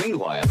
Meanwhile.